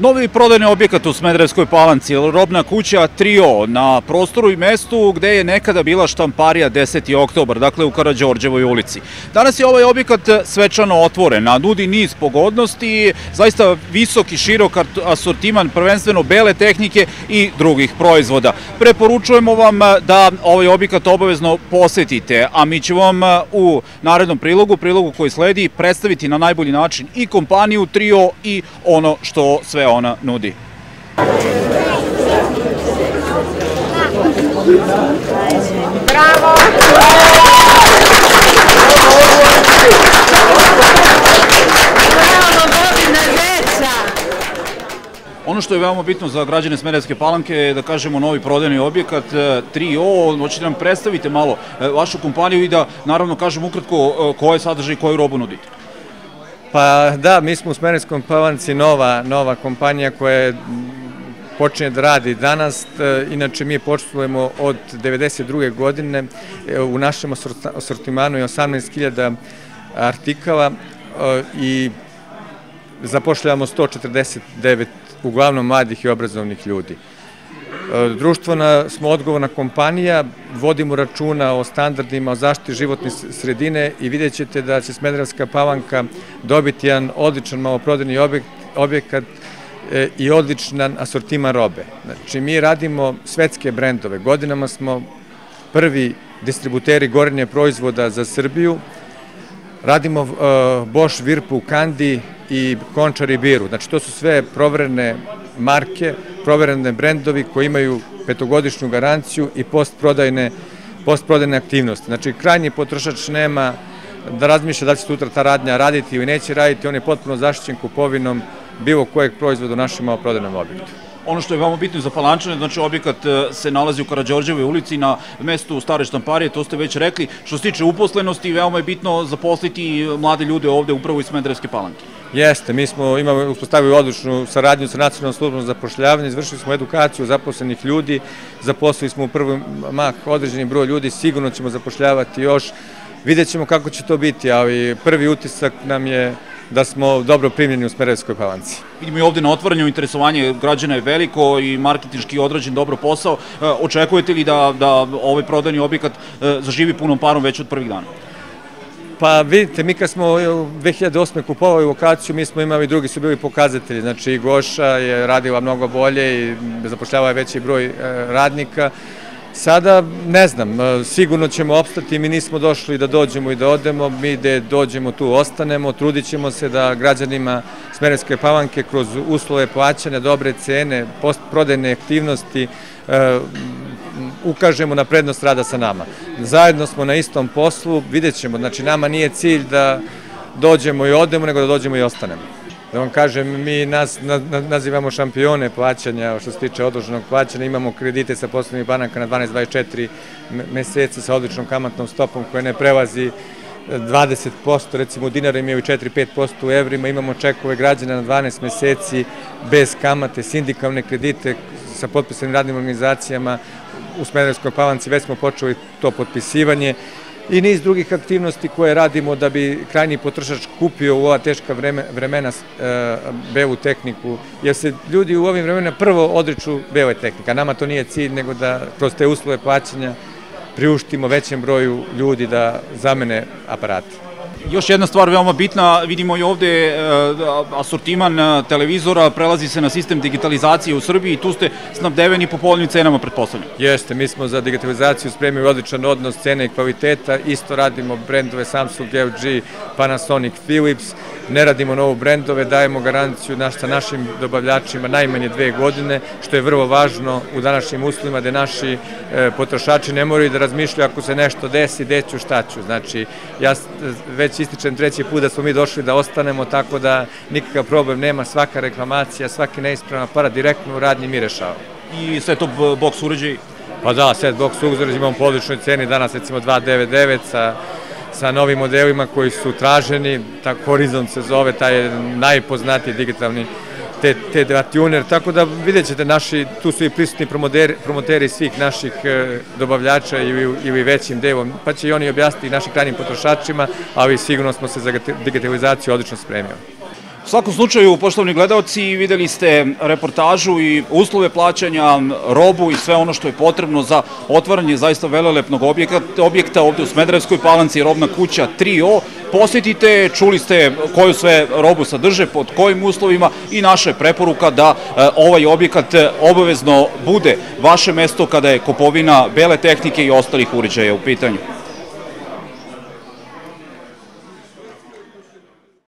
Novi prodajni objekat u Smedrevskoj palanci, robna kuća Trio, na prostoru i mestu gde je nekada bila štamparija 10. oktobar, dakle u Karadžorđevoj ulici. Danas je ovaj objekat svečano otvoren, a nudi niz pogodnosti, zaista visok i širok asortiman, prvenstveno bele tehnike i drugih proizvoda. Preporučujemo vam da ovaj objekat obavezno posetite, a mi ćemo vam u narednom prilogu, prilogu koji sledi, predstaviti na najbolji način i kompaniju Trio i ono što sve ona nudi. Bravo! Ono što je veoma bitno za građane Smederevske palanke je da kažemo novi prodajni objekat 3O, hoćete nam predstavite malo e, vašu kompaniju i da naravno kažem ukratko e, koje sadrže i koju robu nudite. Pa da, mi smo u Smerenskoj palanci nova, nova kompanija koja počinje da radi danas. E, inače, mi počnujemo od 92. godine. E, u našem asortimanu je 18.000 artikala e, i zapošljavamo 149 uglavnom mladih i obrazovnih ljudi. Društvona smo odgovorna kompanija, vodimo računa o standardima, o zaštiti životne sredine i vidjet ćete da će Smedravska palanka dobiti jedan odličan maloprodajni objekat e, i odličan asortiman robe. Znači, mi radimo svetske brendove. Godinama smo prvi distributeri gorenje proizvoda za Srbiju. Radimo uh, Bosch, Virpu, Kandi i Končar i Biru. Znači, to su sve proverene marke, proverene brendovi koji imaju petogodišnju garanciju i postprodajne, postprodajne aktivnosti. Znači, krajnji potrošač nema da razmišlja da će sutra ta radnja raditi ili neće raditi, on je potpuno zaštićen kupovinom bilo kojeg proizvoda u našem maloprodajnom objektu. Ono što je veoma bitno za Palančane, znači objekat e, se nalazi u Karadžorđevoj ulici na mestu stare štamparije, to ste već rekli. Što se tiče uposlenosti, veoma je bitno zaposliti mlade ljude ovde upravo iz Smederevske palanke. Jeste, mi smo imamo uspostavili odličnu saradnju sa nacionalnom službom za pošljavanje, izvršili smo edukaciju zaposlenih ljudi, zaposlili smo u prvom mah određeni broj ljudi, sigurno ćemo zapošljavati još, vidjet ćemo kako će to biti, ali prvi utisak nam je da smo dobro primljeni u Smerevskoj palanci. Vidimo i ovde na otvaranju interesovanje građana je veliko i marketinški odrađen dobro posao. E, očekujete li da, da ovaj prodajni objekat e, zaživi punom parom već od prvih dana? Pa vidite, mi kad smo 2008. kupovali lokaciju, mi smo imali, drugi su bili pokazatelji, znači Goša je radila mnogo bolje i zapošljava veći broj e, radnika. Sada, ne znam, e, sigurno ćemo opstati, mi nismo došli da dođemo i da odemo, mi gde dođemo tu ostanemo, trudit ćemo se da građanima Smerenske pavanke kroz uslove plaćanja, dobre cene, prodajne aktivnosti, e, ukažemo na prednost rada sa nama. Zajedno smo na istom poslu, vidjet ćemo, znači nama nije cilj da dođemo i odemo, nego da dođemo i ostanemo. Da vam kažem, mi nas nazivamo šampione plaćanja što se tiče odloženog plaćanja, imamo kredite sa poslovnih banaka na 12-24 meseca sa odličnom kamatnom stopom koja ne prevazi 20%, recimo u dinara imaju 4-5% u evrima, imamo čekove građana na 12 meseci bez kamate, sindikalne kredite sa potpisanim radnim organizacijama. U Smederevskoj palanci, već smo počeli to potpisivanje i niz drugih aktivnosti koje radimo da bi krajnji potrošač kupio u ova teška vremena e, belu tehniku, jer se ljudi u ovim vremena prvo odriču bele tehnike, a nama to nije cilj, nego da kroz te uslove plaćanja priuštimo većem broju ljudi da zamene aparate. Još jedna stvar veoma bitna, vidimo i ovde e, asortiman e, televizora, prelazi se na sistem digitalizacije u Srbiji i tu ste snabdeveni po povoljnim cenama, pretpostavljam. Jeste, mi smo za digitalizaciju spremili odličan odnos cene i kvaliteta, isto radimo brendove Samsung, LG, Panasonic, Philips, ne radimo novu brendove, dajemo garanciju sa našim dobavljačima najmanje dve godine, što je vrlo važno u današnjim uslovima da naši e, potrošači ne moraju da razmišljaju ako se nešto desi, deću, šta ću. Znači, ja već ističem treći put da smo mi došli da ostanemo, tako da nikakav problem nema, svaka reklamacija, svaki neispravan aparat direktno u radnji mi rešavamo. I sve to box uređaj? Pa da, set box uređaj imamo po odličnoj ceni, danas recimo 299 sa sa novim modelima koji su traženi, ta Horizon se zove, taj je najpoznatiji digitalni te, te tuner, tako da vidjet ćete naši, tu su i prisutni promoteri, promoteri svih naših e, dobavljača ili, ili većim delom, pa će i oni objasniti našim krajnim potrošačima, ali sigurno smo se za digitalizaciju odlično spremili. U svakom slučaju, poštovani gledalci, videli ste reportažu i uslove plaćanja, robu i sve ono što je potrebno za otvaranje zaista velelepnog objekta, objekta ovde u Smederevskoj palanci, robna kuća 3O. Posjetite, čuli ste koju sve robu sadrže, pod kojim uslovima i naša je preporuka da e, ovaj objekat obavezno bude vaše mesto kada je kupovina bele tehnike i ostalih uređaja u pitanju.